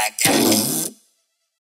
act.